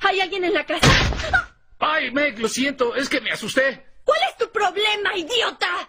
Hay alguien en la casa? Ay, Meg, lo siento, es que me asusté. ¿Cuál es tu problema, idiota?